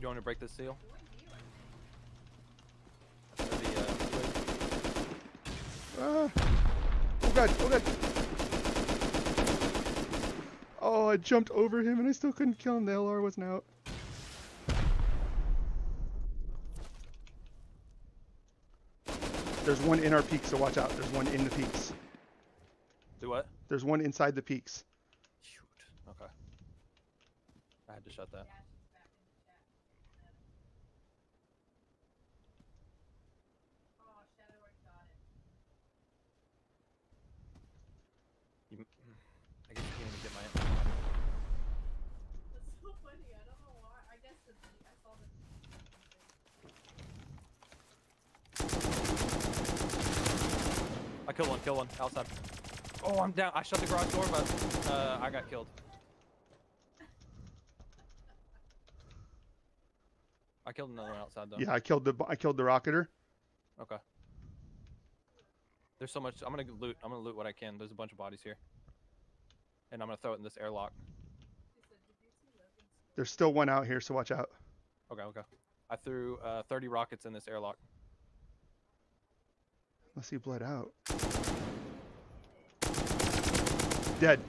You want to break this seal? Uh. Oh god, oh god. Oh, I jumped over him and I still couldn't kill him. The LR wasn't out. There's one in our peeks, so watch out. There's one in the peeks. do what? There's one inside the peeks. Shoot. Okay. I had to shut that. You, m- I guess you can't even get my. That's so funny. I don't know why. I guess the I saw the. I killed one. Kill one outside. Oh, I'm down. I shut the garage door, but uh, I got killed. I killed another one outside though. Yeah, I killed the I killed the rocketer. Okay. There's so much. I'm gonna loot. I'm gonna loot what I can. There's a bunch of bodies here, and I'm gonna throw it in this airlock. There's still one out here, so watch out. Okay, okay. I threw uh, 30 rockets in this airlock. Unless he bled out. Dead.